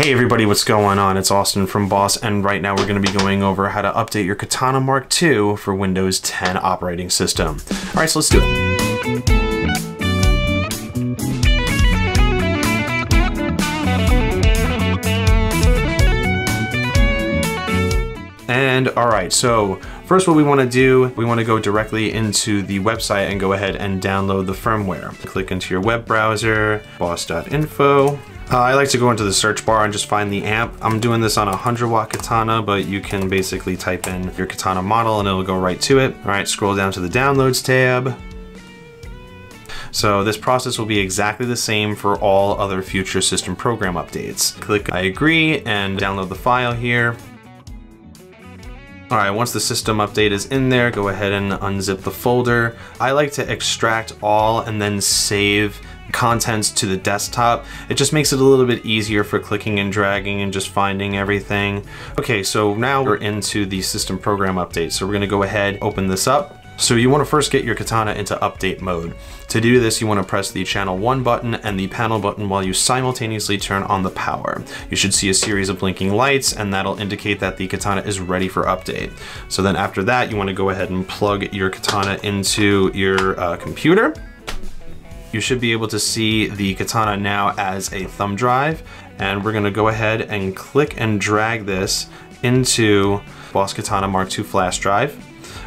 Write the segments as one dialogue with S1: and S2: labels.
S1: Hey everybody, what's going on? It's Austin from Boss, and right now we're going to be going over how to update your Katana Mark II for Windows 10 operating system. Alright, so let's do it. And all right, so first what we wanna do, we wanna go directly into the website and go ahead and download the firmware. Click into your web browser, boss.info. Uh, I like to go into the search bar and just find the amp. I'm doing this on a 100 watt katana, but you can basically type in your katana model and it'll go right to it. All right, scroll down to the downloads tab. So this process will be exactly the same for all other future system program updates. Click I agree and download the file here. All right, once the system update is in there, go ahead and unzip the folder. I like to extract all and then save contents to the desktop. It just makes it a little bit easier for clicking and dragging and just finding everything. Okay, so now we're into the system program update. So we're gonna go ahead, open this up. So you want to first get your katana into update mode. To do this, you want to press the channel 1 button and the panel button while you simultaneously turn on the power. You should see a series of blinking lights and that'll indicate that the katana is ready for update. So then after that, you want to go ahead and plug your katana into your uh, computer. You should be able to see the katana now as a thumb drive and we're going to go ahead and click and drag this into Boss Katana Mark II flash drive.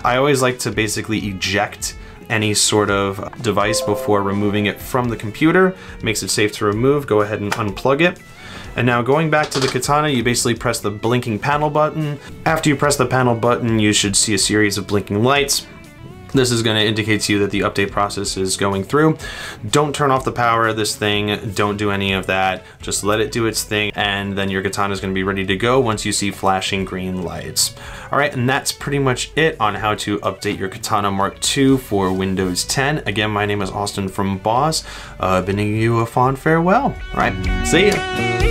S1: I always like to basically eject any sort of device before removing it from the computer. Makes it safe to remove. Go ahead and unplug it. And now going back to the katana, you basically press the blinking panel button. After you press the panel button, you should see a series of blinking lights. This is going to indicate to you that the update process is going through. Don't turn off the power of this thing. Don't do any of that. Just let it do its thing and then your katana is going to be ready to go once you see flashing green lights. All right, and that's pretty much it on how to update your Katana Mark II for Windows 10. Again, my name is Austin from Boss, uh, bidding you a fond farewell. All right, see ya.